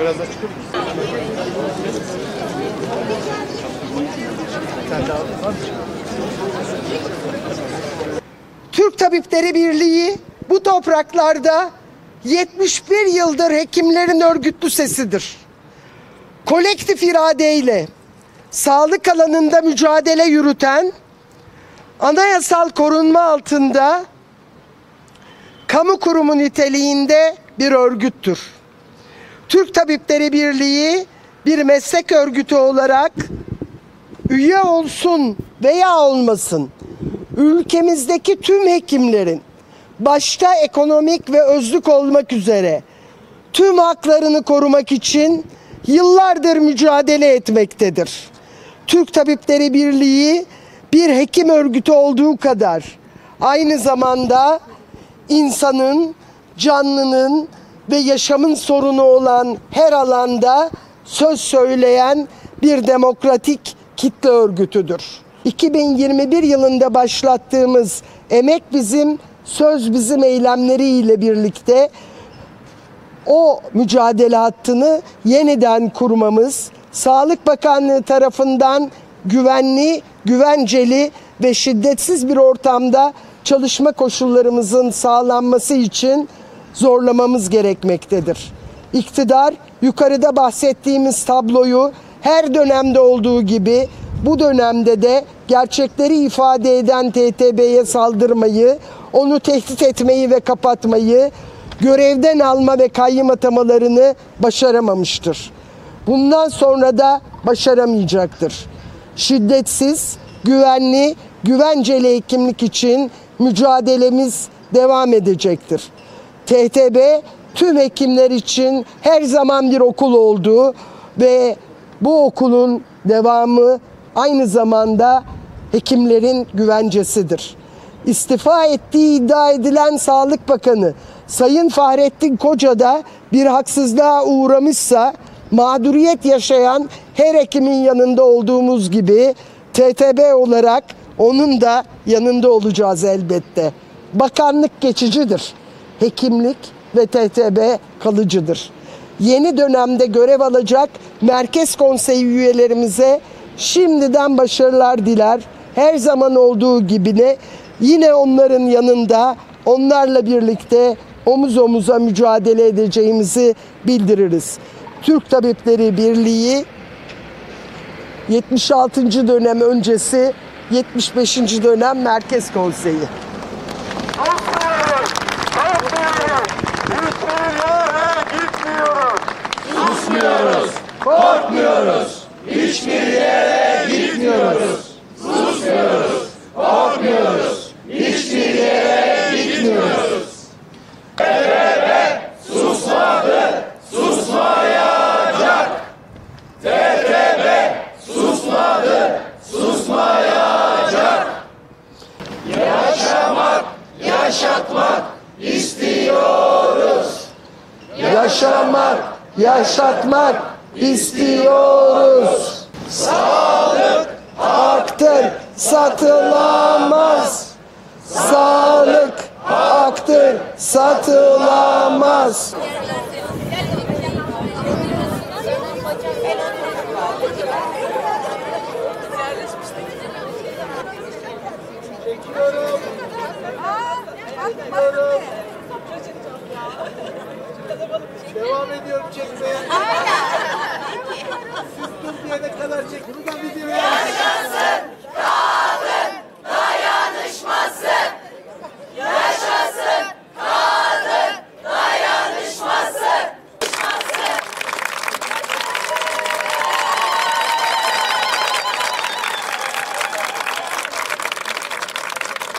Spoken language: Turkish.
Biraz Türk Tabipleri Birliği bu topraklarda 71 yıldır hekimlerin örgütlü sesidir. Kolektif iradeyle sağlık alanında mücadele yürüten, anayasal korunma altında kamu kurumu niteliğinde bir örgüttür. Türk Tabipleri Birliği bir meslek örgütü olarak üye olsun veya olmasın ülkemizdeki tüm hekimlerin başta ekonomik ve özlük olmak üzere tüm haklarını korumak için yıllardır mücadele etmektedir. Türk Tabipleri Birliği bir hekim örgütü olduğu kadar aynı zamanda insanın, canlının ve yaşamın sorunu olan her alanda söz söyleyen bir demokratik kitle örgütüdür. 2021 yılında başlattığımız Emek Bizim, Söz Bizim eylemleriyle birlikte o mücadele hattını yeniden kurmamız, Sağlık Bakanlığı tarafından güvenli, güvenceli ve şiddetsiz bir ortamda çalışma koşullarımızın sağlanması için zorlamamız gerekmektedir. İktidar yukarıda bahsettiğimiz tabloyu her dönemde olduğu gibi bu dönemde de gerçekleri ifade eden TTB'ye saldırmayı, onu tehdit etmeyi ve kapatmayı, görevden alma ve kayyım atamalarını başaramamıştır. Bundan sonra da başaramayacaktır. Şiddetsiz, güvenli, güvenceli hekimlik için mücadelemiz devam edecektir. TTB tüm hekimler için her zaman bir okul olduğu ve bu okulun devamı aynı zamanda hekimlerin güvencesidir. İstifa ettiği iddia edilen Sağlık Bakanı Sayın Fahrettin Koca da bir haksızlığa uğramışsa mağduriyet yaşayan her hekimin yanında olduğumuz gibi TTB olarak onun da yanında olacağız elbette. Bakanlık geçicidir. Hekimlik ve TTB kalıcıdır. Yeni dönemde görev alacak Merkez Konseyi üyelerimize şimdiden başarılar diler. Her zaman olduğu gibi de yine onların yanında onlarla birlikte omuz omuza mücadele edeceğimizi bildiririz. Türk Tabipleri Birliği 76. dönem öncesi 75. dönem Merkez Konseyi. Yaşatmak istiyoruz. Yaşamak, yaşatmak istiyoruz. Sağlık Haktır, satılamaz. Sağlık haktır, satılamaz. Devam ediyorum çekmeye. Siz Türkiye'de kadar çek. Buradan videoya.